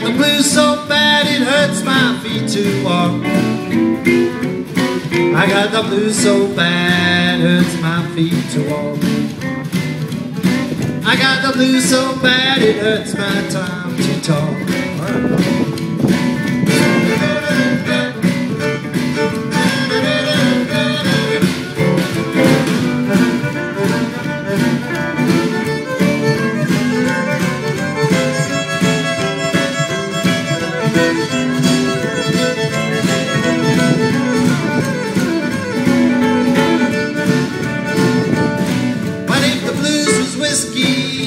got the blues so bad it hurts my feet to walk. I got the blues so bad it hurts my feet to walk. I got the blues so bad it hurts my time to talk.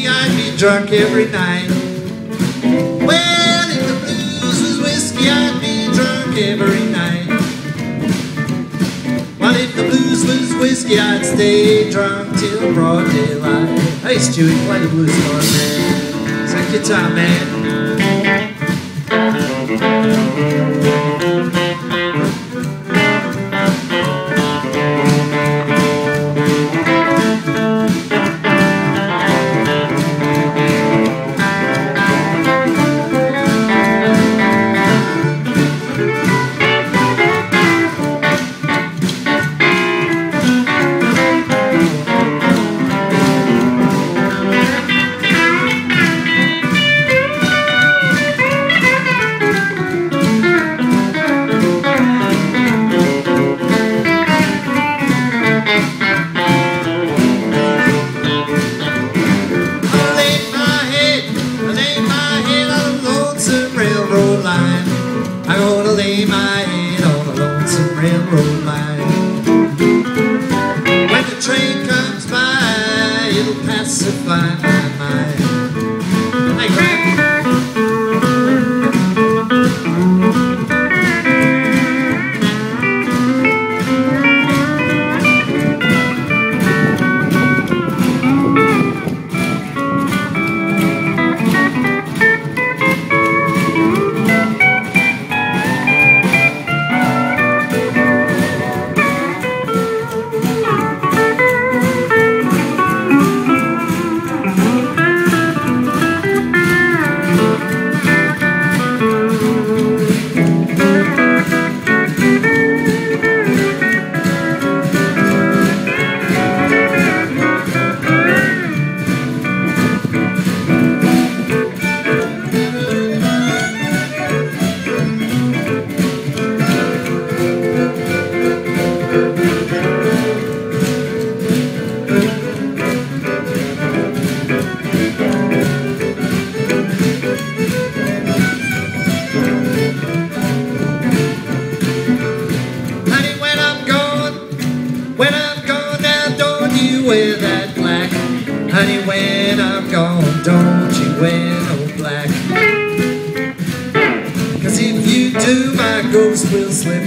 I'd be drunk every night. Well, if the blues was whiskey, I'd be drunk every night. But if the blues was whiskey, I'd stay drunk till broad daylight. Hey, Stewie, play the blues for man. Take your time, man. I'm gonna lay my head on a lonesome railroad line. When the train comes by, it'll pacify my mind. Hey, Grant. Wear that black. Honey, when I'm gone, don't you wear no black. Cause if you do, my ghost will slip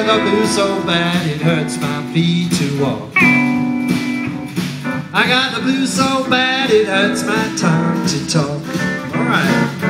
Well, I got the blues so bad it hurts my feet to walk. I got the blues so bad it hurts my tongue to talk. Alright.